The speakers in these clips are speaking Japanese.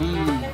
嗯。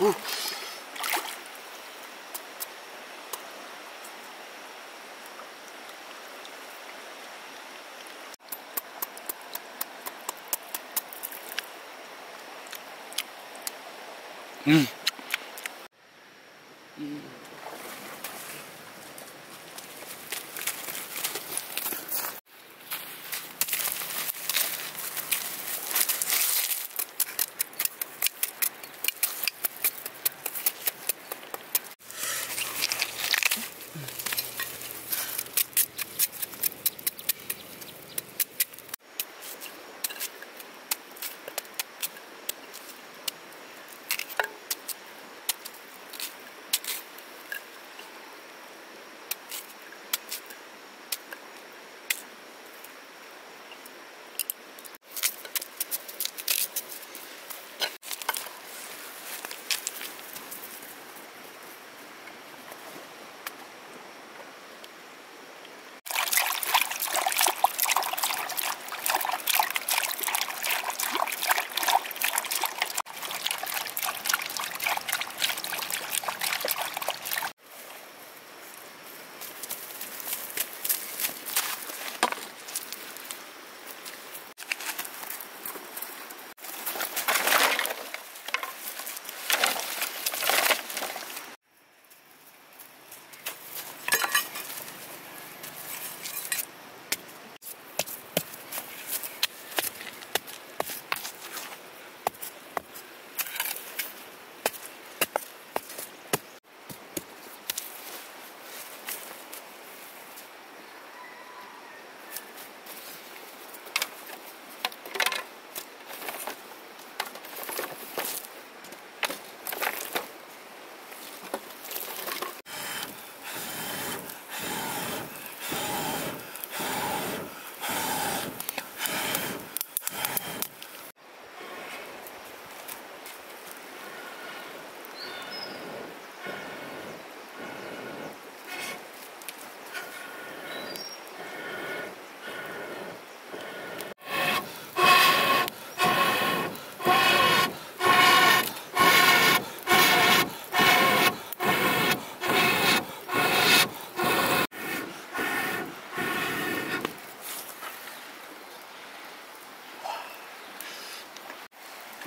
うん。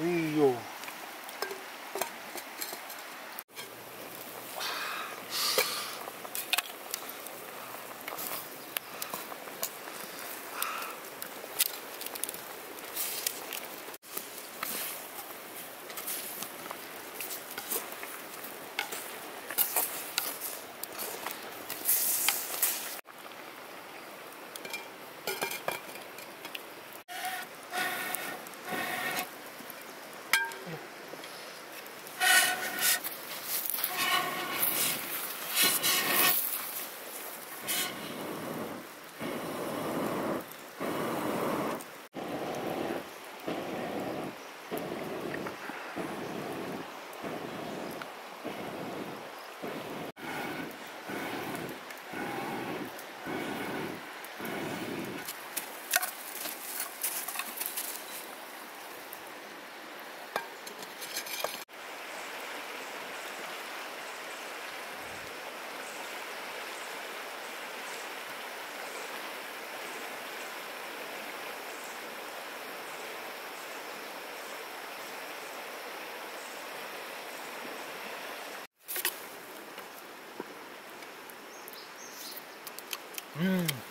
Rio. 嗯。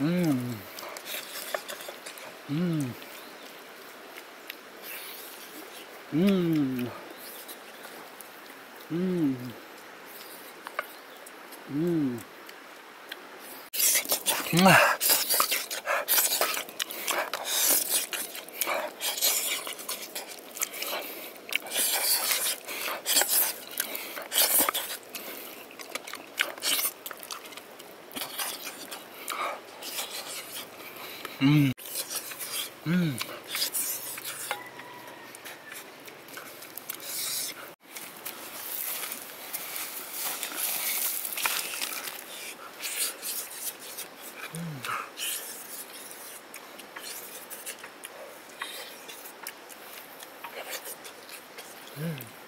음. 음. 음. 음. 음. 음. うん。うん。う